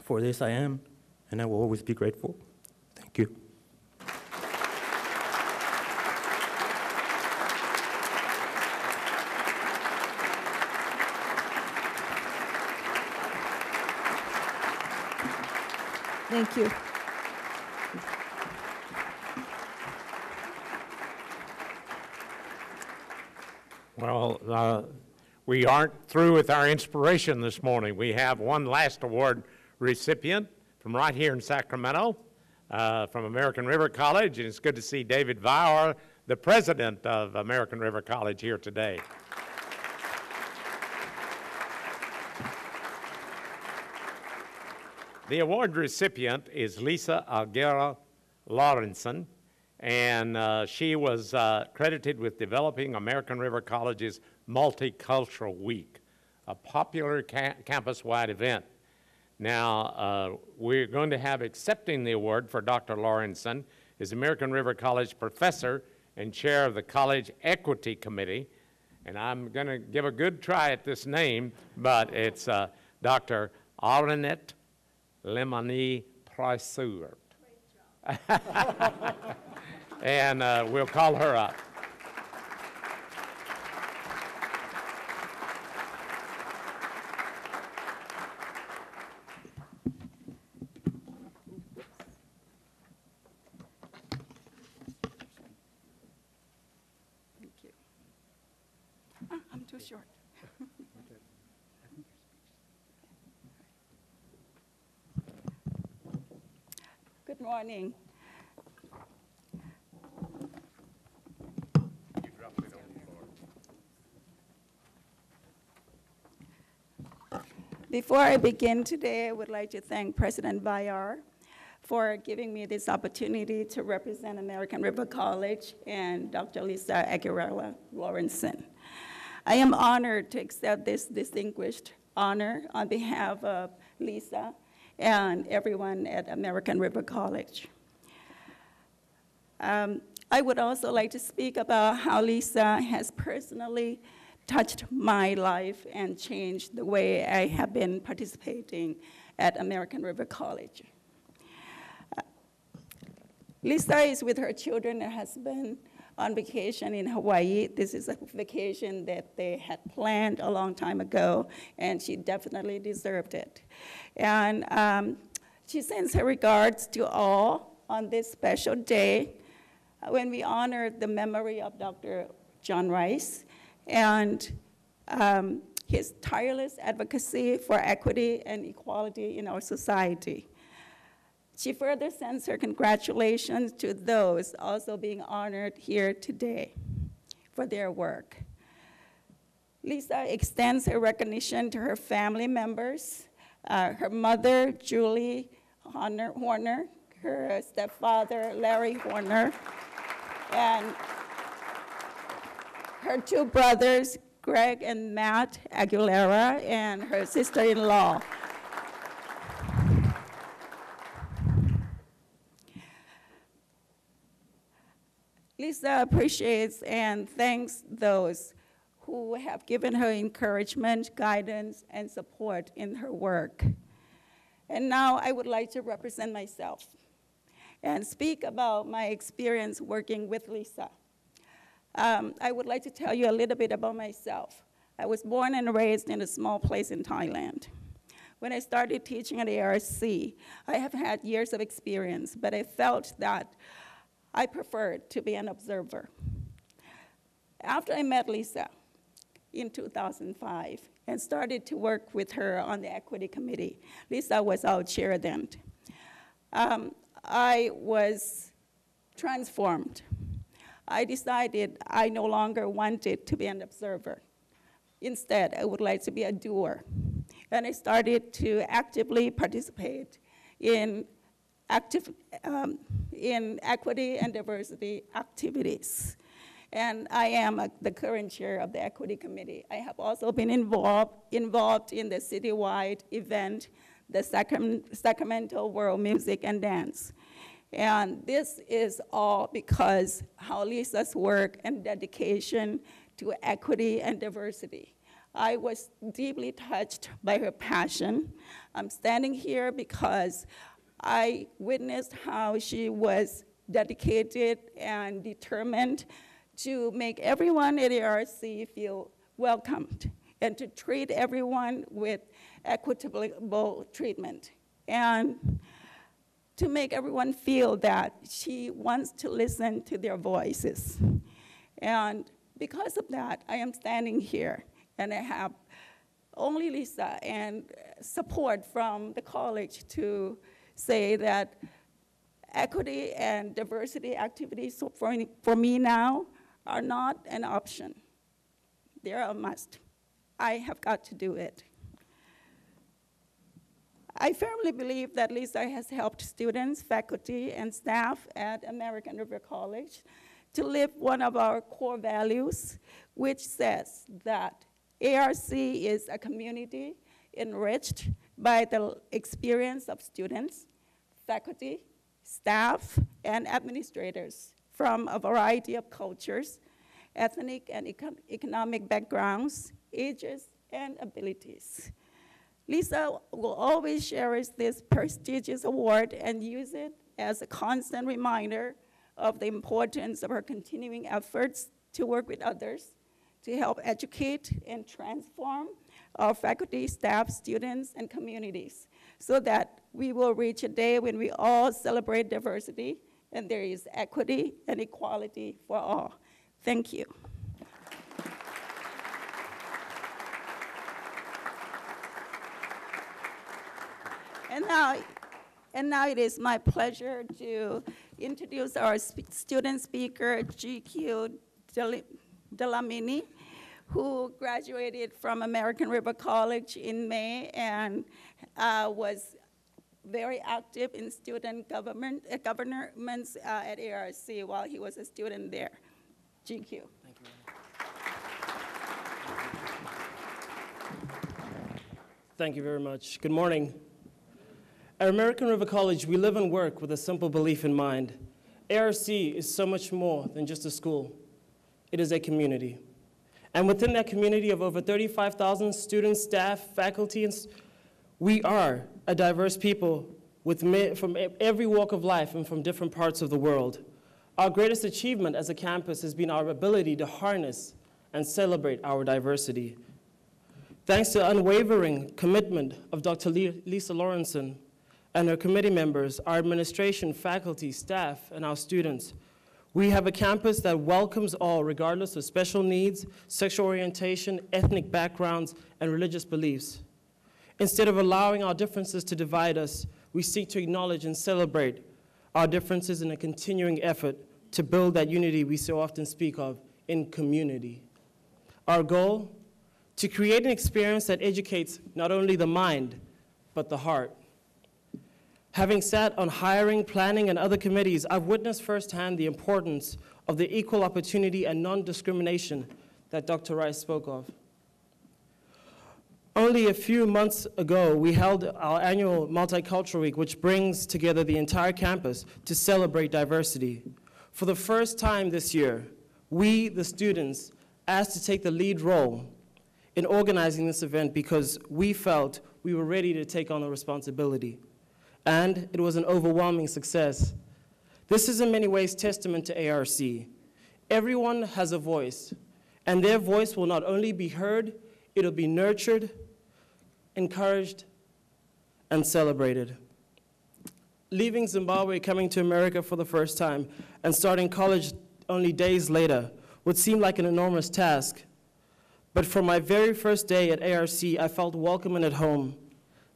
For this I am, and I will always be grateful. Thank you. Thank you. Well, uh, we aren't through with our inspiration this morning. We have one last award recipient from right here in Sacramento, uh, from American River College, and it's good to see David Viar, the president of American River College, here today. The award recipient is Lisa Aguilera Lawrenson, and uh, she was uh, credited with developing American River College's Multicultural Week, a popular ca campus-wide event. Now, uh, we're going to have accepting the award for Dr. Lawrenson is American River College professor and chair of the College Equity Committee, and I'm going to give a good try at this name, but it's uh, Dr. Aranette Lemony Prysurt. and uh, we'll call her up. Thank you. Ah, I'm too short. Good morning. Before I begin today, I would like to thank President Viar for giving me this opportunity to represent American River College and Dr. Lisa Aguilera Lawrenson. I am honored to accept this distinguished honor on behalf of Lisa and everyone at American River College. Um, I would also like to speak about how Lisa has personally touched my life and changed the way I have been participating at American River College. Uh, Lisa is with her children and husband on vacation in Hawaii. This is a vacation that they had planned a long time ago, and she definitely deserved it. And um, she sends her regards to all on this special day when we honor the memory of Dr. John Rice and um, his tireless advocacy for equity and equality in our society. She further sends her congratulations to those also being honored here today for their work. Lisa extends her recognition to her family members, uh, her mother, Julie Horner, Horner, her stepfather, Larry Horner, and her two brothers, Greg and Matt Aguilera, and her sister-in-law. Lisa appreciates and thanks those who have given her encouragement, guidance, and support in her work. And now I would like to represent myself and speak about my experience working with Lisa. Um, I would like to tell you a little bit about myself. I was born and raised in a small place in Thailand. When I started teaching at ARC, I have had years of experience, but I felt that I preferred to be an observer. After I met Lisa in 2005 and started to work with her on the equity committee, Lisa was our chair then. Um, I was transformed. I decided I no longer wanted to be an observer. Instead, I would like to be a doer. And I started to actively participate in, active, um, in equity and diversity activities. And I am a, the current chair of the Equity Committee. I have also been involved, involved in the citywide event, the Sacramento World Music and Dance. And this is all because how Lisa's work and dedication to equity and diversity. I was deeply touched by her passion. I'm standing here because I witnessed how she was dedicated and determined to make everyone at ARC feel welcomed and to treat everyone with equitable treatment. And to make everyone feel that she wants to listen to their voices. And because of that, I am standing here and I have only Lisa and support from the college to say that equity and diversity activities for, for me now are not an option. They're a must. I have got to do it. I firmly believe that Lisa has helped students, faculty, and staff at American River College to live one of our core values, which says that ARC is a community enriched by the experience of students, faculty, staff, and administrators from a variety of cultures, ethnic and econ economic backgrounds, ages, and abilities. Lisa will always cherish this prestigious award and use it as a constant reminder of the importance of her continuing efforts to work with others to help educate and transform our faculty, staff, students, and communities so that we will reach a day when we all celebrate diversity and there is equity and equality for all. Thank you. And now, and now it is my pleasure to introduce our sp student speaker, GQ Dlamini, who graduated from American River College in May and uh, was very active in student government, uh, governments uh, at ARC while he was a student there. GQ. Thank you very much. Good morning. At American River College, we live and work with a simple belief in mind. ARC is so much more than just a school. It is a community. And within that community of over 35,000 students, staff, faculty, and we are a diverse people with from every walk of life and from different parts of the world. Our greatest achievement as a campus has been our ability to harness and celebrate our diversity. Thanks to unwavering commitment of Dr. Lisa Lawrenson, and our committee members, our administration, faculty, staff, and our students. We have a campus that welcomes all, regardless of special needs, sexual orientation, ethnic backgrounds, and religious beliefs. Instead of allowing our differences to divide us, we seek to acknowledge and celebrate our differences in a continuing effort to build that unity we so often speak of in community. Our goal? To create an experience that educates not only the mind, but the heart. Having sat on hiring, planning, and other committees, I've witnessed firsthand the importance of the equal opportunity and non-discrimination that Dr. Rice spoke of. Only a few months ago, we held our annual Multicultural Week, which brings together the entire campus to celebrate diversity. For the first time this year, we, the students, asked to take the lead role in organizing this event because we felt we were ready to take on the responsibility and it was an overwhelming success. This is in many ways testament to ARC. Everyone has a voice, and their voice will not only be heard, it'll be nurtured, encouraged, and celebrated. Leaving Zimbabwe, coming to America for the first time, and starting college only days later would seem like an enormous task. But from my very first day at ARC, I felt welcome and at home.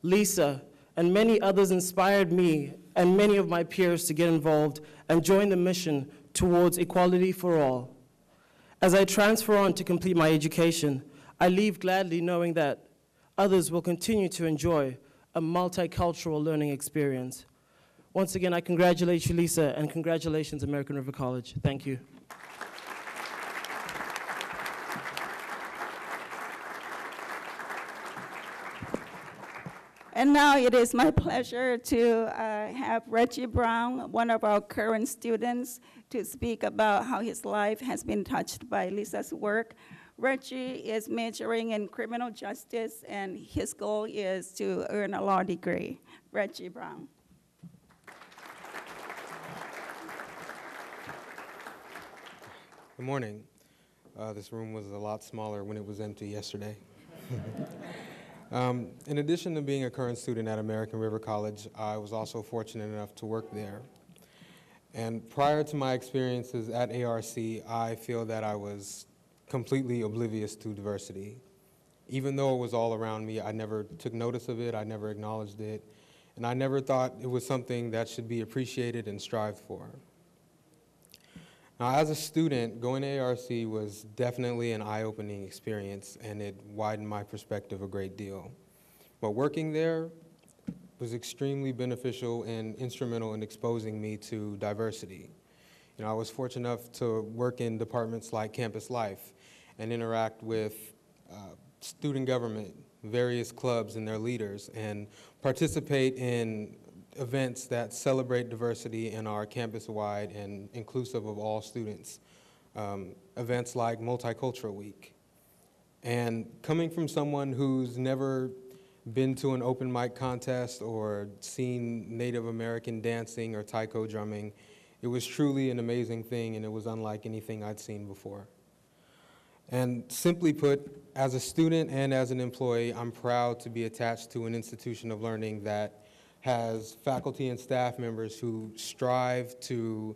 Lisa and many others inspired me and many of my peers to get involved and join the mission towards equality for all. As I transfer on to complete my education, I leave gladly knowing that others will continue to enjoy a multicultural learning experience. Once again, I congratulate you, Lisa, and congratulations, American River College. Thank you. And now it is my pleasure to uh, have Reggie Brown, one of our current students, to speak about how his life has been touched by Lisa's work. Reggie is majoring in criminal justice, and his goal is to earn a law degree. Reggie Brown. Good morning. Uh, this room was a lot smaller when it was empty yesterday. um, in addition to being a current student at American River College, I was also fortunate enough to work there. And prior to my experiences at ARC, I feel that I was completely oblivious to diversity. Even though it was all around me, I never took notice of it, I never acknowledged it, and I never thought it was something that should be appreciated and strived for. Now, as a student, going to ARC was definitely an eye-opening experience, and it widened my perspective a great deal. But working there was extremely beneficial and instrumental in exposing me to diversity. You know, I was fortunate enough to work in departments like campus life and interact with uh, student government, various clubs and their leaders, and participate in events that celebrate diversity and are campus-wide and inclusive of all students. Um, events like Multicultural Week. And coming from someone who's never been to an open mic contest or seen Native American dancing or taiko drumming, it was truly an amazing thing and it was unlike anything I'd seen before. And simply put, as a student and as an employee, I'm proud to be attached to an institution of learning that has faculty and staff members who strive to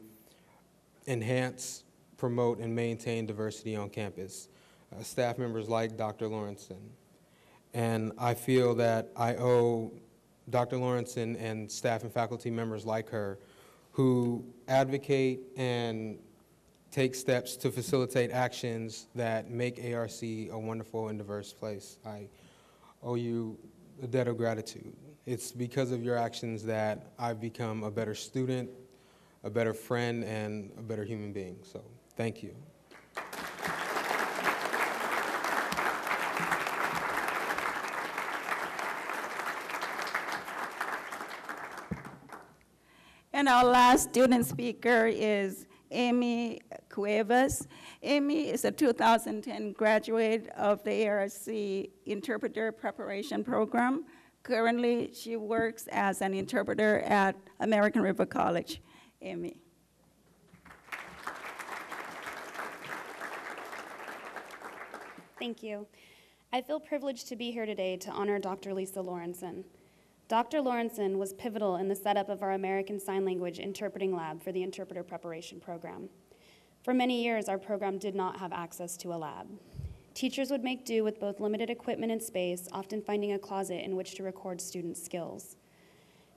enhance, promote, and maintain diversity on campus. Uh, staff members like Dr. Lawrenson. And I feel that I owe Dr. Lawrenson and staff and faculty members like her who advocate and take steps to facilitate actions that make ARC a wonderful and diverse place. I owe you a debt of gratitude. It's because of your actions that I've become a better student, a better friend, and a better human being. So thank you. And our last student speaker is Amy Cuevas. Amy is a 2010 graduate of the ARC Interpreter Preparation Program. Currently, she works as an interpreter at American River College. Amy. Thank you. I feel privileged to be here today to honor Dr. Lisa Lawrenson. Dr. Lawrenson was pivotal in the setup of our American Sign Language Interpreting Lab for the Interpreter Preparation Program. For many years, our program did not have access to a lab. Teachers would make do with both limited equipment and space, often finding a closet in which to record students' skills.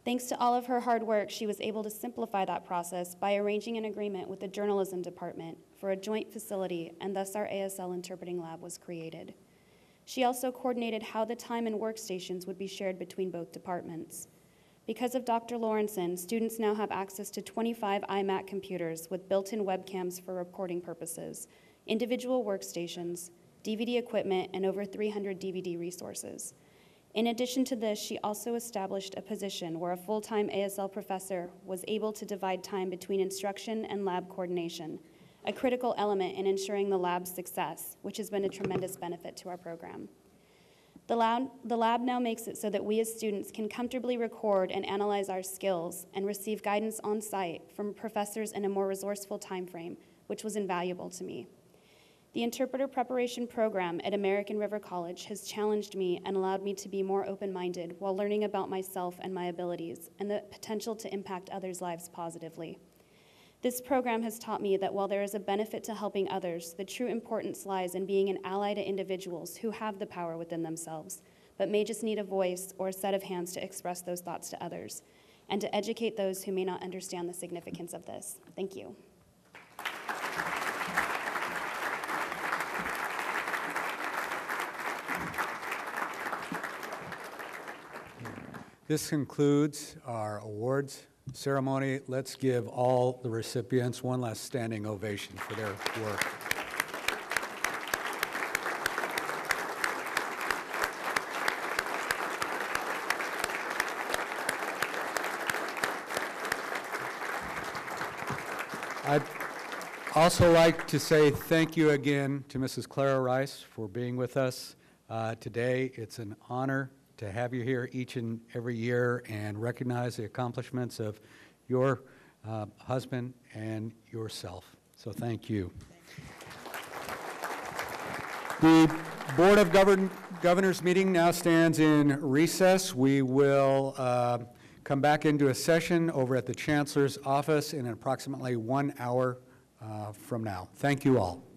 Thanks to all of her hard work, she was able to simplify that process by arranging an agreement with the journalism department for a joint facility, and thus our ASL interpreting lab was created. She also coordinated how the time and workstations would be shared between both departments. Because of Dr. Lawrenson, students now have access to 25 iMac computers with built-in webcams for reporting purposes, individual workstations, DVD equipment, and over 300 DVD resources. In addition to this, she also established a position where a full-time ASL professor was able to divide time between instruction and lab coordination, a critical element in ensuring the lab's success, which has been a tremendous benefit to our program. The lab, the lab now makes it so that we as students can comfortably record and analyze our skills and receive guidance on site from professors in a more resourceful time frame, which was invaluable to me. The interpreter preparation program at American River College has challenged me and allowed me to be more open minded while learning about myself and my abilities and the potential to impact others' lives positively. This program has taught me that while there is a benefit to helping others, the true importance lies in being an ally to individuals who have the power within themselves, but may just need a voice or a set of hands to express those thoughts to others, and to educate those who may not understand the significance of this. Thank you. This concludes our awards ceremony. Let's give all the recipients one last standing ovation for their work. I'd also like to say thank you again to Mrs. Clara Rice for being with us uh, today. It's an honor to have you here each and every year and recognize the accomplishments of your uh, husband and yourself. So thank you. The Board of Govern- Governors meeting now stands in recess. We will uh, come back into a session over at the Chancellor's office in approximately one hour uh, from now. Thank you all.